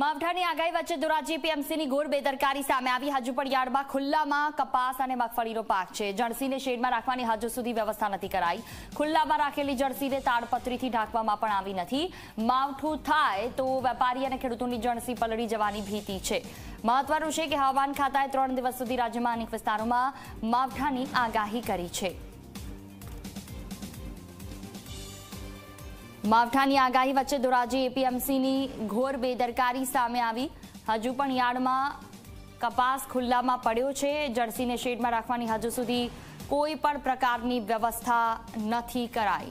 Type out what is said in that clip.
માવઠાની આગાહી વચ્ચે ધોરાજી પીએમસીની ઘોર બેદરકારી સામે આવી. હજુ પણ યાર્ડમાં ખુલ્લામાં કપાસ અને મગફળીનો પાક છે. જળસીને શેડમાં રાખવાની હજુ સુધી વ્યવસ્થા નથી કરાઈ. ખુલ્લામાં રાખેલી જળસીને તાડપત્રીથી ઢાંકવામાં પણ આવી નથી. માવઠું થાય તો વેપારી અને ખેડૂતોની જળસી પલળી જવાની ભીતિ છે. મહત્વનું છે કે હવામાન ખાતાએ ત્રણ દિવસ સુધી રાજ્યમાં અનેક વિસ્તારોમાં માવઠાની આગાહી કરી છે. માવઠાની આગાહી વચ્ચે ધોરાજી એપીએમસીની ઘોર બેદરકારી સામે આવી. હજુ પણ યાર્ડમાં કપાસ ખુલ્લામાં પડ્યો છે. જર્સીને શેડમાં રાખવાની હજુ સુધી કોઈ પણ પ્રકારની વ્યવસ્થા નથી કરાઈ.